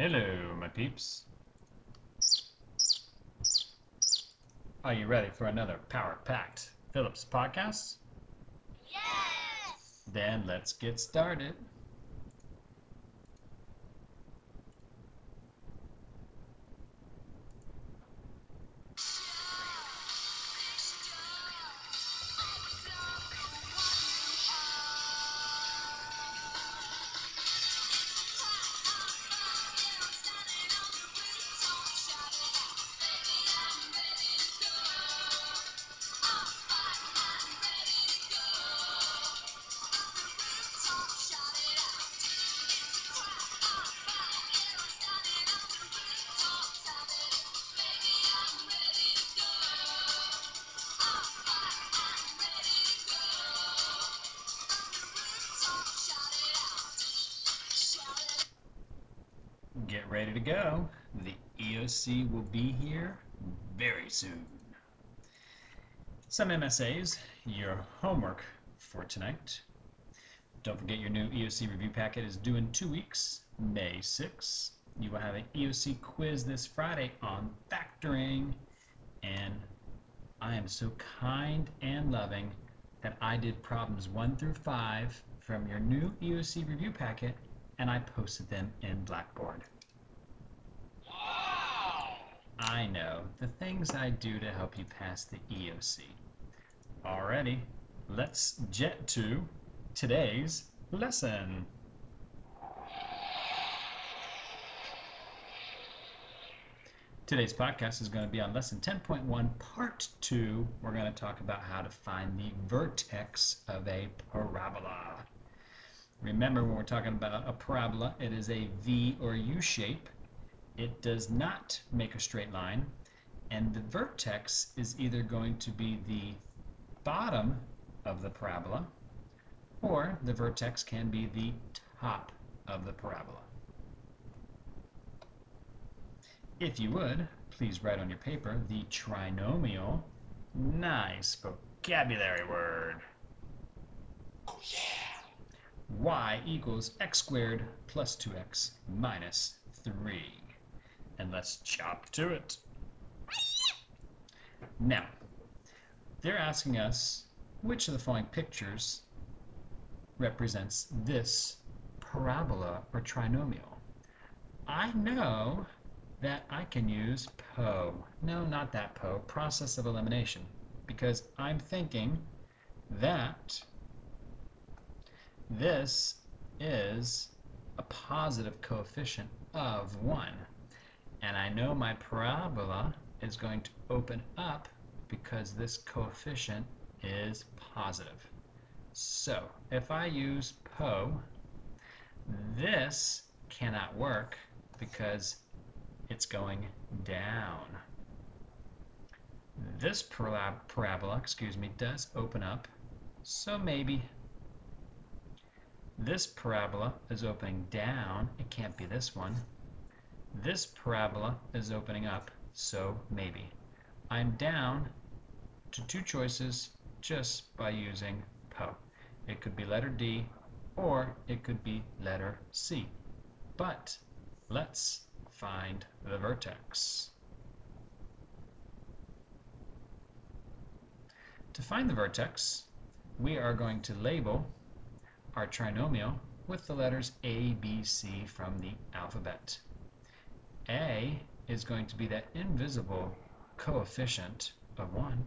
Hello, my peeps. Are you ready for another power-packed Phillips podcast? Yes! Then let's get started. Ready to go. The EOC will be here very soon. Some MSAs, your homework for tonight. Don't forget your new EOC review packet is due in two weeks, May 6th. You will have an EOC quiz this Friday on factoring. And I am so kind and loving that I did problems 1 through 5 from your new EOC review packet and I posted them in Blackboard. I know the things I do to help you pass the EOC. Alrighty, let's jet to today's lesson. Today's podcast is going to be on lesson 10.1, part 2. We're going to talk about how to find the vertex of a parabola. Remember, when we're talking about a parabola, it is a V or U shape. It does not make a straight line, and the vertex is either going to be the bottom of the parabola, or the vertex can be the top of the parabola. If you would, please write on your paper the trinomial. Nice vocabulary word. Oh yeah! y equals x squared plus 2x minus 3. And let's chop to it. Now, they're asking us which of the following pictures represents this parabola or trinomial. I know that I can use PO. No, not that PO, process of elimination, because I'm thinking that this is a positive coefficient of 1. And I know my parabola is going to open up because this coefficient is positive. So if I use PO, this cannot work because it's going down. This parabola, excuse me, does open up, so maybe this parabola is opening down. It can't be this one. This parabola is opening up, so maybe. I'm down to two choices just by using PO. It could be letter D or it could be letter C. But let's find the vertex. To find the vertex, we are going to label our trinomial with the letters A, B, C from the alphabet. A is going to be that invisible coefficient of 1.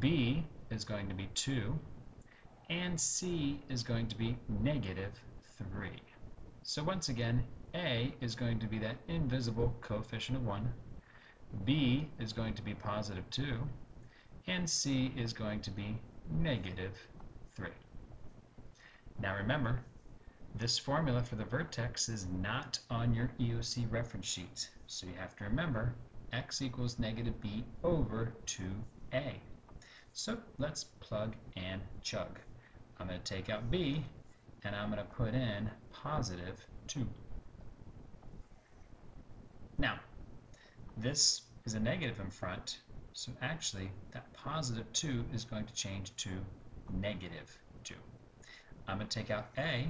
B is going to be 2. And C is going to be negative 3. So once again, A is going to be that invisible coefficient of 1. B is going to be positive 2. And C is going to be negative 3. Now remember, this formula for the vertex is not on your EOC reference sheet. So you have to remember x equals negative b over 2a. So let's plug and chug. I'm going to take out b and I'm going to put in positive 2. Now, this is a negative in front, so actually that positive 2 is going to change to negative 2. I'm going to take out a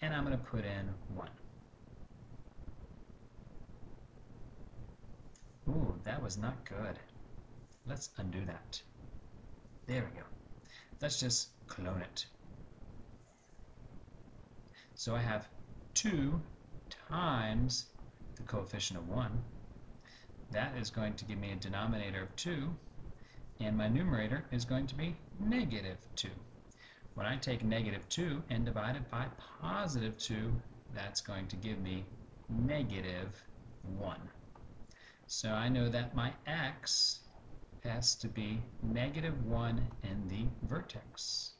and I'm going to put in 1. Ooh, that was not good. Let's undo that. There we go. Let's just clone it. So I have 2 times the coefficient of 1. That is going to give me a denominator of 2, and my numerator is going to be negative 2. When I take negative 2 and divide it by positive 2, that's going to give me negative 1. So I know that my x has to be negative 1 in the vertex.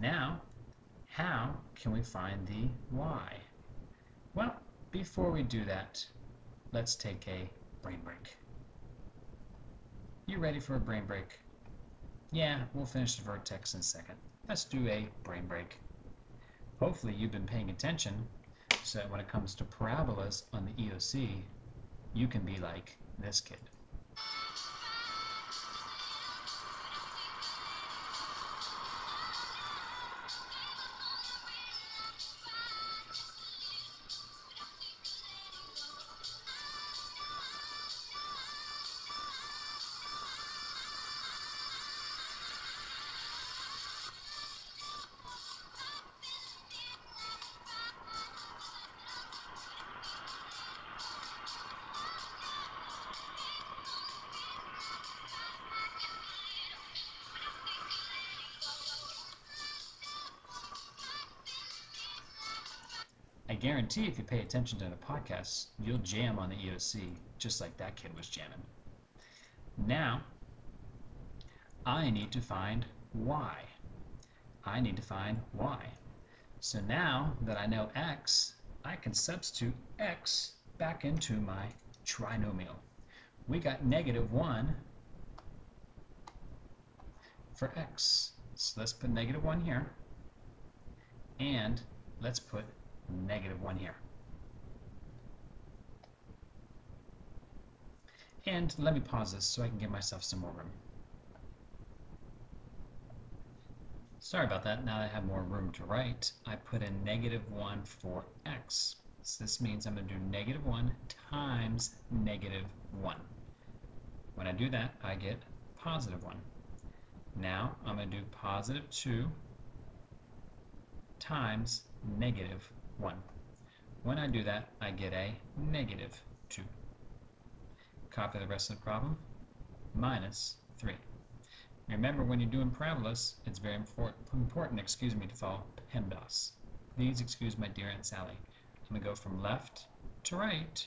Now, how can we find the y? Well, before we do that, let's take a brain break. You ready for a brain break? Yeah, we'll finish the vertex in a second. Let's do a brain break. Hopefully you've been paying attention so that when it comes to parabolas on the EOC, you can be like this kid. Guarantee if you pay attention to the podcast, you'll jam on the EOC just like that kid was jamming. Now, I need to find y. I need to find y. So now that I know x, I can substitute x back into my trinomial. We got negative 1 for x. So let's put negative 1 here. And let's put negative 1 here. And let me pause this so I can give myself some more room. Sorry about that. Now that I have more room to write, I put in negative 1 for x. So this means I'm going to do negative 1 times negative 1. When I do that, I get positive 1. Now I'm going to do positive 2 times negative 1. When I do that, I get a negative 2. Copy the rest of the problem, minus 3. Remember, when you're doing parabolas, it's very important, excuse me, to follow PEMDAS. Please excuse my dear Aunt Sally. I'm going to go from left to right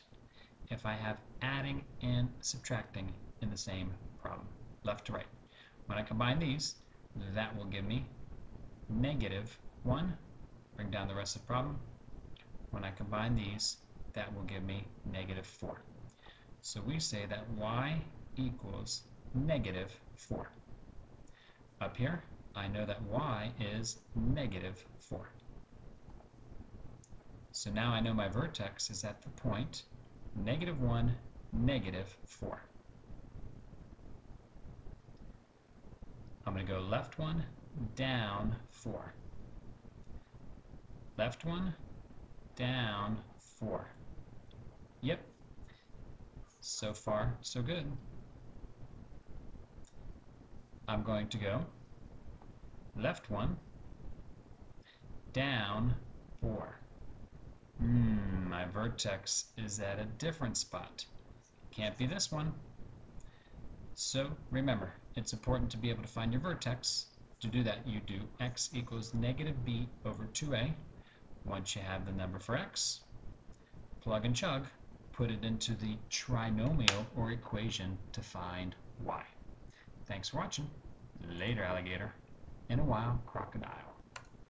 if I have adding and subtracting in the same problem, left to right. When I combine these, that will give me negative 1. Bring down the rest of the problem, when I combine these, that will give me negative 4. So we say that y equals negative 4. Up here, I know that y is negative 4. So now I know my vertex is at the point negative 1, negative 4. I'm going to go left 1, down 4. Left 1, down 4. Yep. So far, so good. I'm going to go left 1, down 4. Hmm, my vertex is at a different spot. Can't be this one. So remember, it's important to be able to find your vertex. To do that, you do x equals negative b over 2a once you have the number for x, plug and chug, put it into the trinomial or equation to find y. Thanks for watching. Later, alligator. In a while, crocodile.